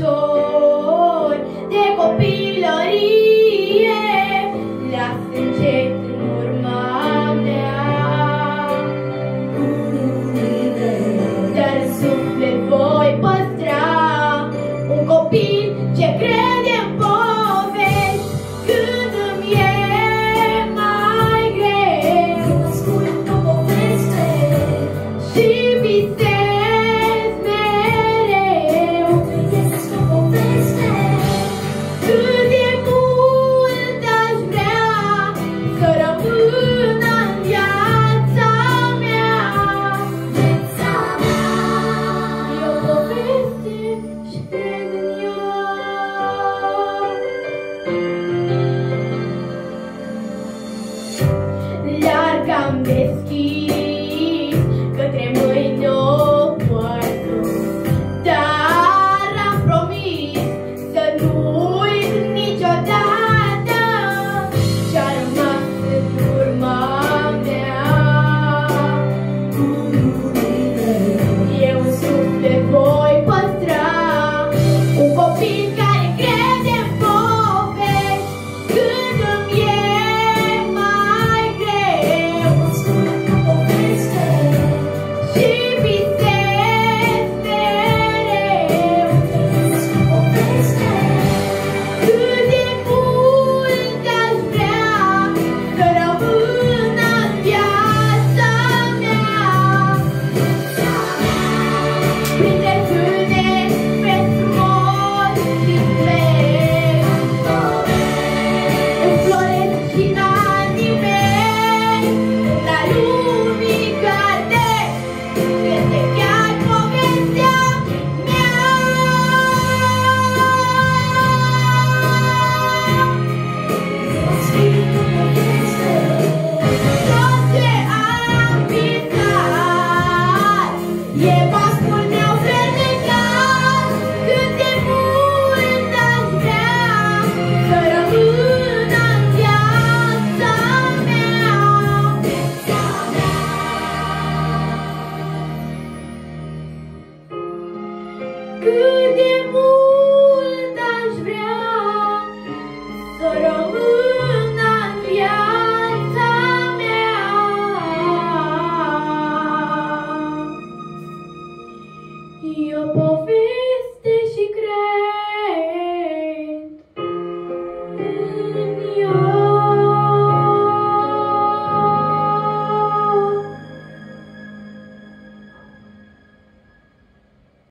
yo. larga vez Bring good.